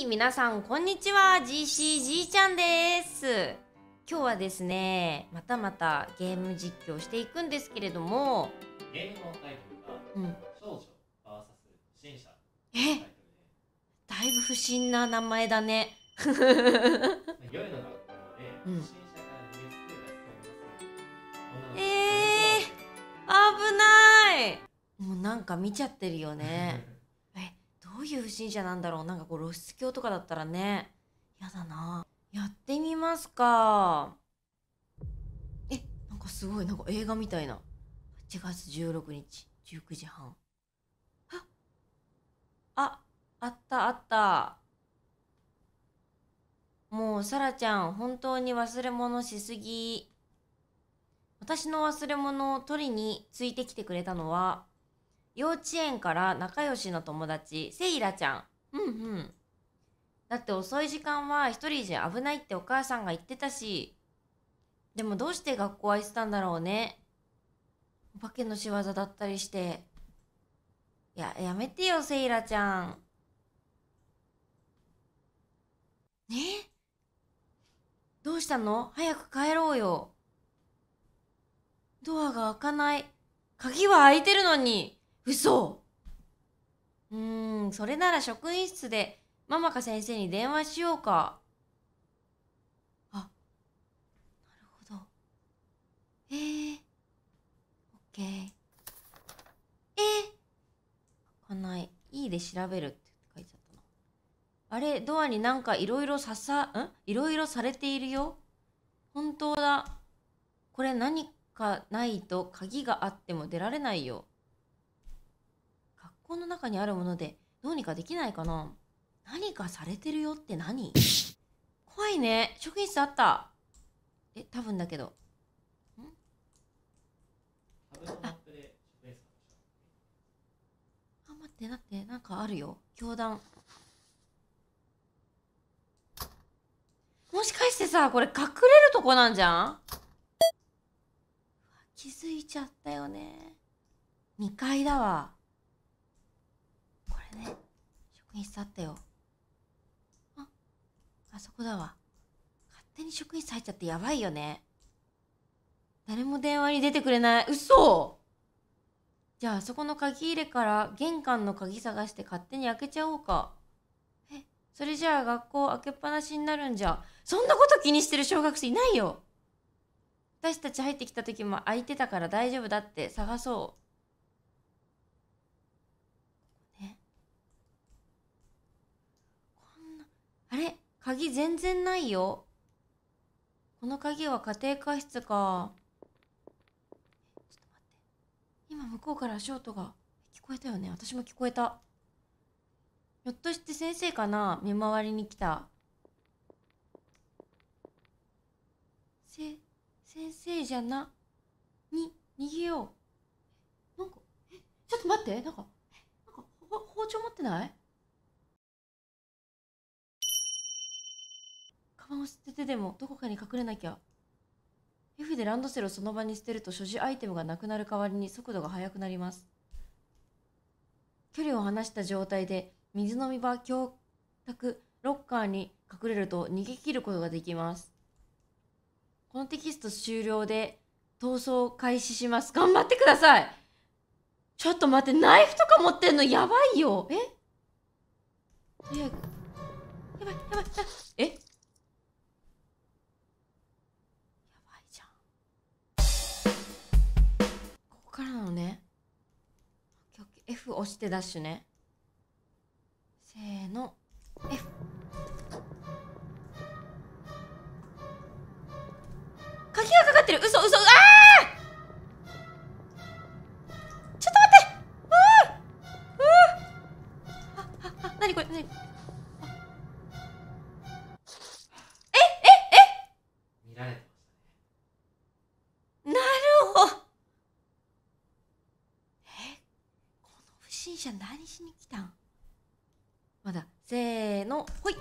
い、皆さん、こんにちは。GCG ちゃんです。今日はですね、またまたゲーム実況していくんですけれども、ゲームのタイトルがうん、少女 VS 不審者え？だいぶ不審な名前だね。ルで、夜の学校でうん不審者から逃げ救い出すと思います。えー、危ないもうなんか見ちゃってるよね。ういう不審者なんだろうなんかこう露出狂とかだったらね、やだな。やってみますか。え、なんかすごい、なんか映画みたいな。8月16日、19時半。あ、あ、あったあった。もう、さらちゃん、本当に忘れ物しすぎ。私の忘れ物を取りについてきてくれたのは、幼稚園から仲良しの友達、セイラちゃん。うんうん。だって遅い時間は一人じゃ危ないってお母さんが言ってたし。でもどうして学校は行ってたんだろうね。お化けの仕業だったりして。いや、やめてよ、セイラちゃん。ね？どうしたの？早く帰ろうよ。ドアが開かない。鍵は開いてるのに。嘘うーん、それなら職員室でママか先生に電話しようか。あ、なるほど。えー、オッケー。えー、開かない。いいで調べるって書いてあったな。あれ、ドアになんかいろいろささ、ん？いろいろされているよ。本当だ。これ何かないと鍵があっても出られないよ。学校の中にあるものでどうにかできないかな？何かされてるよって何？怖いね。職員室あった。え、多分だけど。タブのマップで職員室あ、待って、待って、なんかあるよ。教団。もしかしてさ、これ隠れるとこなんじゃん？気づいちゃったよね。2階だわ。れね、職員室あったよ。あ、あそこだわ。勝手に職員室入っちゃってやばいよね。誰も電話に出てくれない。嘘じゃあそこの鍵入れから玄関の鍵探して勝手に開けちゃおうか。え、それじゃあ学校開けっぱなしになるんじゃ。そんなこと気にしてる小学生いないよ。私たち入ってきた時も開いてたから大丈夫だって探そう。ね。こんな、あれ？鍵全然ないよ。この鍵は家庭科室か。ちょっと待って。今向こうから足音が。聞こえたよね。私も聞こえた。ひょっとして先生かな？見回りに来た。せ先生じゃな？に逃げよう。なんかえ？ちょっと待って。なんかなんか包丁持ってない？カンを捨ててでもどこかに隠れなきゃ。F でランドセルをその場に捨てると所持アイテムがなくなる代わりに速度が速くなります。距離を離した状態で水飲み場教託ロッカーに隠れると逃げ切ることができます。このテキスト終了で逃走開始します。頑張ってください。ちょっと待ってナイフとか持ってんのやばいよ。え？とりあえやばいやばいやばい。え？からなのね。F 押してダッシュね。せーの。F 鍵がかかってる。嘘嘘あー！ちょっと待って。うー！うー！あああ何これ？何？しに来たん。まだ。せーの。ほい。や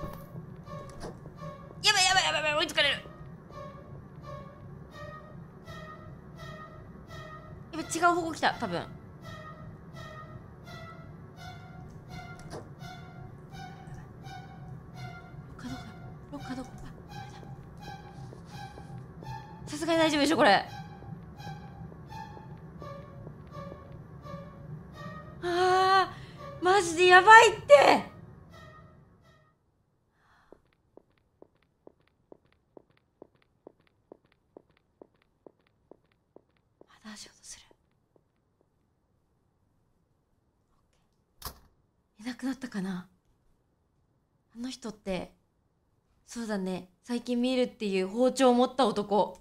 ばいやばいやばいやばい追いつかれる。やば違う方向来た多分。かどか、ろっかどさすがに大丈夫でしょこれ。ジやばいって。まだ足音する。いなくなったかな。あの人ってそうだね。最近見るっていう包丁を持った男。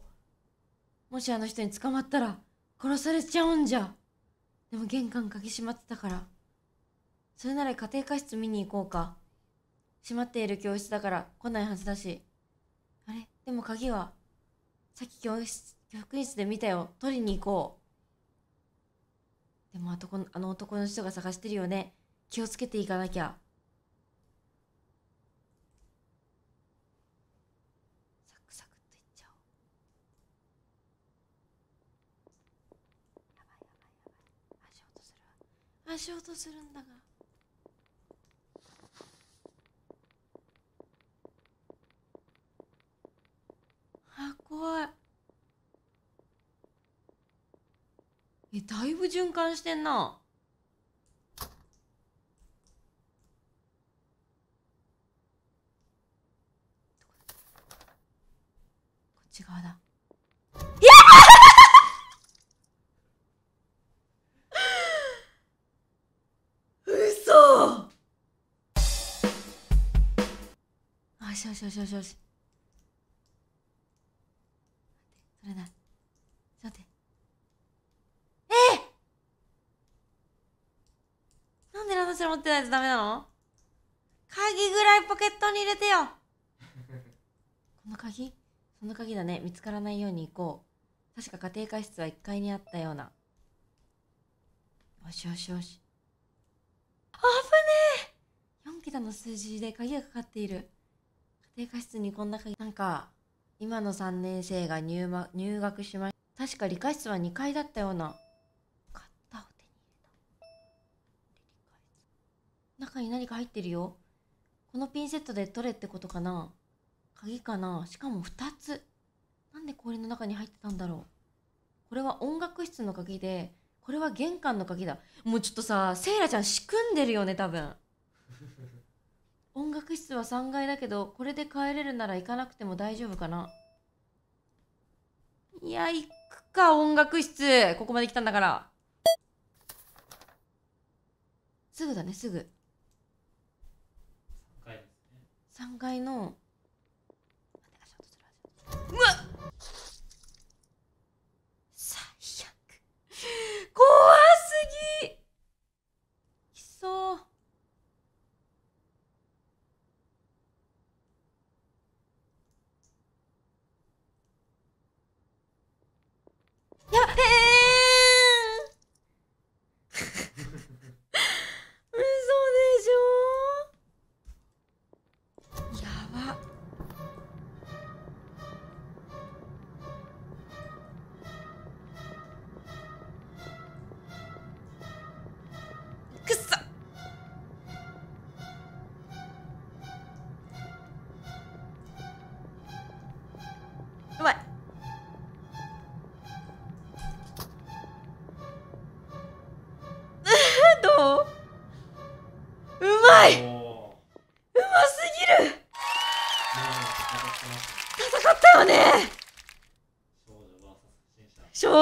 もしあの人に捕まったら殺されちゃうんじゃ。でも玄関鍵閉まってたから。それなら家庭科室見に行こうか。閉まっている教室だから来ないはずだし。あれ？でも鍵はさっき教室教育室で見たよ。取りに行こう。でもあこのあの男の人が探してるよね。気をつけていかなきゃ。サクサクといっちゃう。足音するわ。足音するんだがあ怖い。えだいぶ循環してんな。こっち側だ。いや嘘！あよしよしよしよし。れだちょっと待って。えなんでランドセル持ってないとダメなの？鍵ぐらいポケットに入れてよ。この鍵？その鍵だね。見つからないように行こう。確か家庭科室は1階にあったような。よしよしよし。あぶねえ！4桁の数字で鍵がかかっている。家庭科室にこんな鍵。なんか今の3年生が入,、入学しました確か理科室は2階だったような。買ったを手に入れた。中に何か入ってるよ。このピンセットで取れってことかな。鍵かな。しかも2つ。なんで氷の中に入ってたんだろう。これは音楽室の鍵でこれは玄関の鍵だ。もうちょっとさセイラちゃん仕組んでるよね多分。音楽室は3階だけどこれで帰れるなら行かなくても大丈夫かな？いや行くか音楽室。ここまで来たんだから。すぐだねすぐ。3回ですね。3階の。うわっ！最悪。怖すぎ。きそういやえー、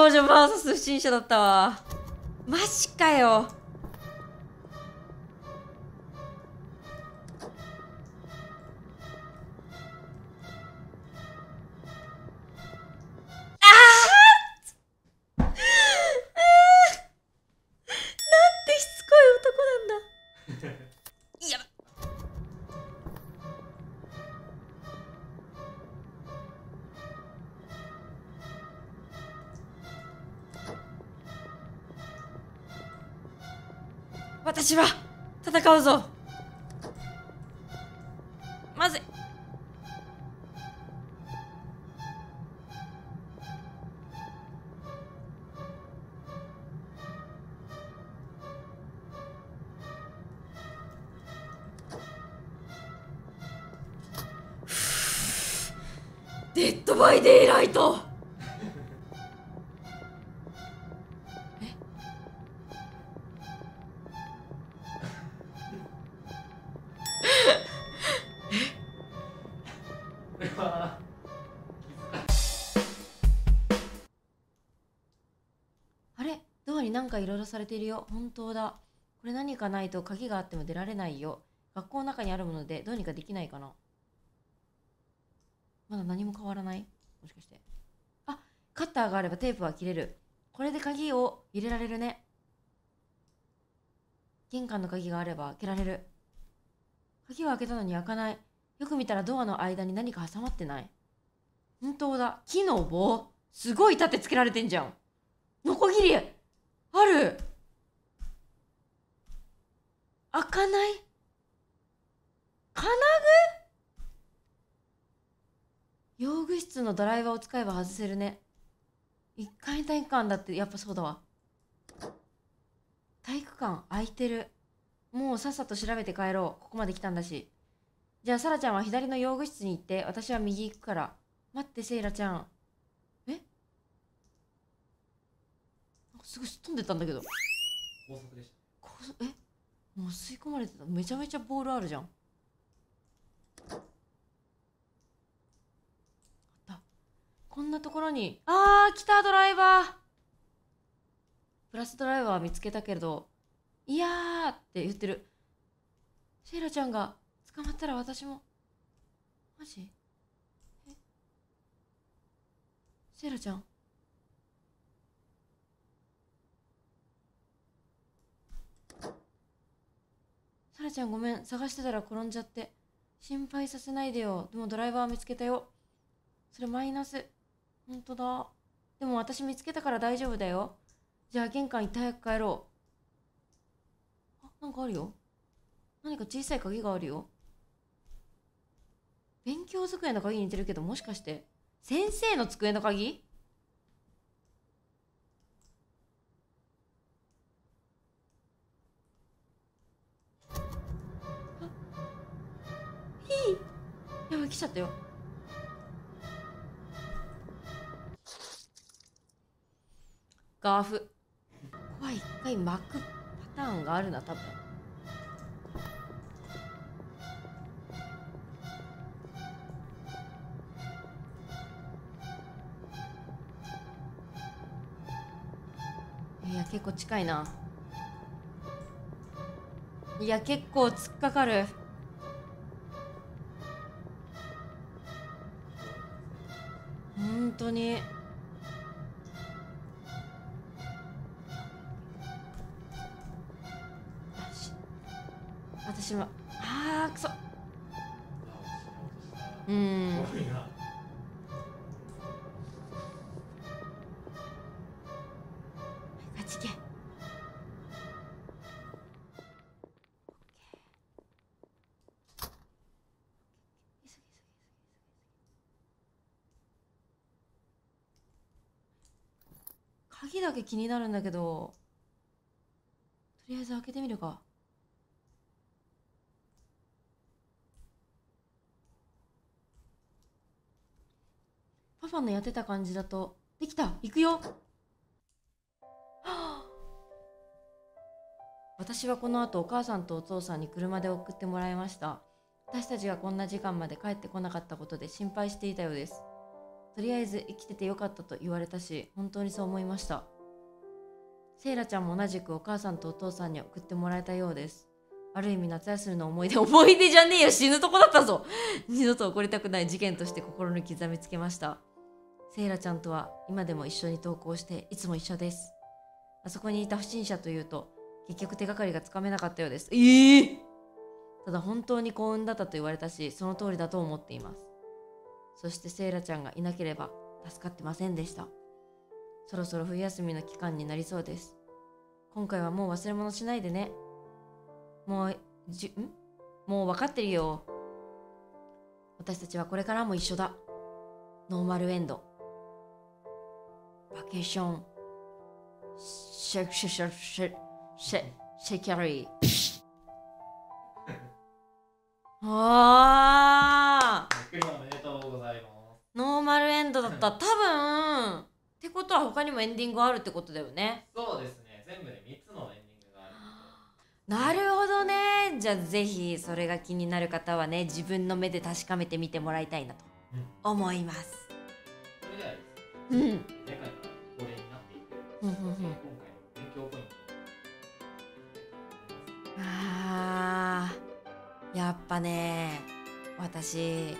王女 VS 不審者だったわ。マジかよ。ああなんてしつこい男なんだ。私は戦うぞ。まずい デッドバイデイライト。ろされているよ。本当だ。これ何かないと鍵があっても出られないよ。学校の中にあるものでどうにかできないかな。まだ何も変わらない？もしかして。あカッターがあればテープは切れる。これで鍵を入れられるね。玄関の鍵があれば開けられる。鍵を開けたのに開かない。よく見たらドアの間に何か挟まってない。本当だ。木の棒。すごい立てつけられてんじゃん。ノコギリある。開かない？金具？用具室のドライバーを使えば外せるね。一階体育館だってやっぱそうだわ。体育館空いてる。もうさっさと調べて帰ろう。ここまで来たんだし。じゃあサラちゃんは左の用具室に行って私は右行くから。待ってセイラちゃんえなんかすぐすっ飛んでたんだけど。高速でした。こうえ？もう吸い込まれてた。めちゃめちゃボールあるじゃん。あった。こんなところにあー来たドライバー。プラスドライバー見つけたけれどいやーって言ってる。セイラちゃんが捕まったら私も。マジ？え？セイラちゃん？サラちゃんごめん。探してたら転んじゃって。心配させないでよ。でもドライバー見つけたよ。それマイナス。本当だ。でも私見つけたから大丈夫だよ。じゃあ玄関行って早く帰ろう。あなんかあるよ。何か小さい鍵があるよ。勉強机の鍵に似てるけどもしかして。先生の机の鍵？いい。やばい来ちゃったよ。ガーフ。ここは一回巻くパターンがあるな多分。いや結構近いな。いや結構突っかかる。当に。私はあーくそ。うんけ気になるんだけどとりあえず開けてみるか。パパのやってた感じだとできた行くよ。私はこの後お母さんとお父さんに車で送ってもらいました。私たちがこんな時間まで帰ってこなかったことで心配していたようです。とりあえず生きててよかったと言われたし本当にそう思いました。セイラちゃんも同じくお母さんとお父さんに送ってもらえたようです。ある意味夏休みの思い出思い出じゃねえよ。死ぬとこだったぞ。二度と起こりたくない事件として心に刻みつけました。セイラちゃんとは今でも一緒に登校していつも一緒です。あそこにいた不審者というと結局手がかりがつかめなかったようです。ええただ本当に幸運だったと言われたしその通りだと思っています。そしてセイラちゃんがいなければ助かってませんでした。そろそろ冬休みの期間になりそうです。今回はもう忘れ物しないでね。もうじん？もう分かってるよ。私たちはこれからも一緒だ。ノーマルエンド。バケーションシェシェシェシェシェシェキャリーあーびっくりおめでとうございます。ノーマルエンドだった。多分ことは他にもエンディングあるってことだよね。そうですね。全部で3つのエンディングがあるなるほどね。じゃあぜひそれが気になる方はね自分の目で確かめてみてもらいたいなと思います。それではですねうん。前回から恒例になっていてうんうんうん。今回の勉強ポイントあー。やっぱね私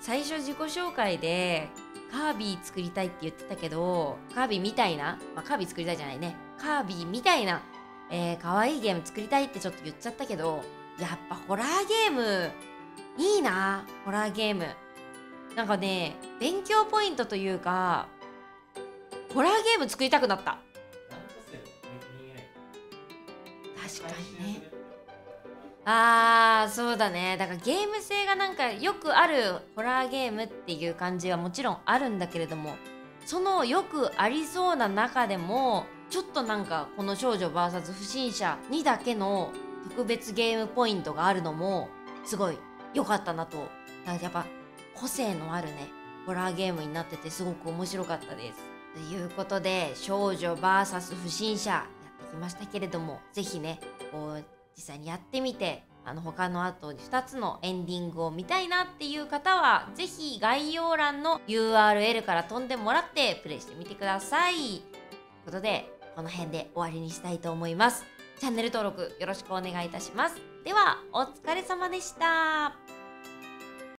最初自己紹介でカービィ作りたいって言ってたけどカービィみたいな、まあ、カービィ作りたいじゃないね。カービィみたいな、えー、可愛いゲーム作りたいってちょっと言っちゃったけどやっぱホラーゲームいいなホラーゲーム。なんかね勉強ポイントというかホラーゲーム作りたくなった。確かにねあーそうだねだからゲーム性がなんかよくあるホラーゲームっていう感じはもちろんあるんだけれどもそのよくありそうな中でもちょっとなんかこの少女 VS 不審者にだけの特別ゲームポイントがあるのもすごい良かったなとだかやっぱ個性のあるねホラーゲームになっててすごく面白かったです。ということで少女 VS 不審者やってきましたけれども是非ねこう実際にやってみてあの他の後に2つのエンディングを見たいなっていう方は是非概要欄の URL から飛んでもらってプレイしてみてください。ということでこの辺で終わりにしたいと思います。チャンネル登録よろしくお願いいたします。ではお疲れ様でした。